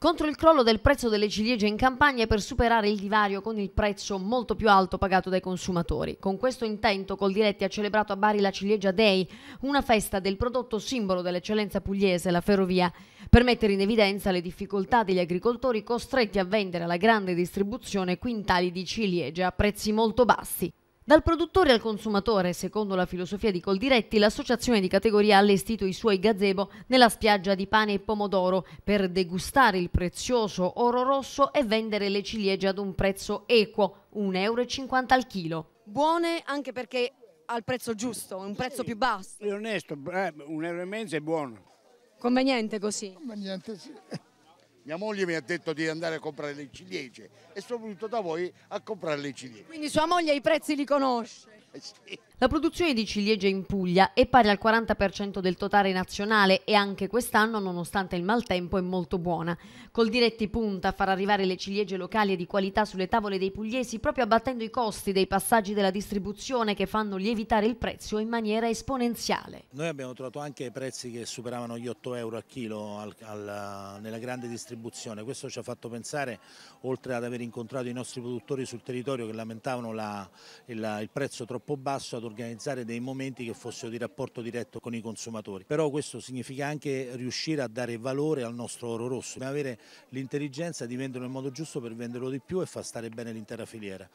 Contro il crollo del prezzo delle ciliegie in campagna per superare il divario con il prezzo molto più alto pagato dai consumatori. Con questo intento Coldiretti ha celebrato a Bari la Ciliegia Day, una festa del prodotto simbolo dell'eccellenza pugliese, la ferrovia, per mettere in evidenza le difficoltà degli agricoltori costretti a vendere alla grande distribuzione quintali di ciliegie a prezzi molto bassi. Dal produttore al consumatore, secondo la filosofia di Coldiretti, l'associazione di categoria ha allestito i suoi gazebo nella spiaggia di pane e pomodoro per degustare il prezioso oro rosso e vendere le ciliegie ad un prezzo equo, 1,50 euro al chilo. Buone anche perché al prezzo giusto, un prezzo più basso. È onesto, eh, un euro e mezzo è buono. Conveniente così. Conveniente sì. Mia moglie mi ha detto di andare a comprare le ciliegie e sono venuto da voi a comprare le ciliegie. Quindi sua moglie i prezzi li conosce. Eh sì. La produzione di ciliegie in Puglia è pari al 40% del totale nazionale e anche quest'anno, nonostante il maltempo, è molto buona. Col diretti punta a far arrivare le ciliegie locali e di qualità sulle tavole dei pugliesi, proprio abbattendo i costi dei passaggi della distribuzione che fanno lievitare il prezzo in maniera esponenziale. Noi abbiamo trovato anche prezzi che superavano gli 8 euro a chilo al, al, nella grande distribuzione. Questo ci ha fatto pensare, oltre ad aver incontrato i nostri produttori sul territorio che lamentavano la, il, il prezzo troppo basso, ad organizzare dei momenti che fossero di rapporto diretto con i consumatori. Però questo significa anche riuscire a dare valore al nostro oro rosso, avere l'intelligenza di venderlo in modo giusto per venderlo di più e far stare bene l'intera filiera.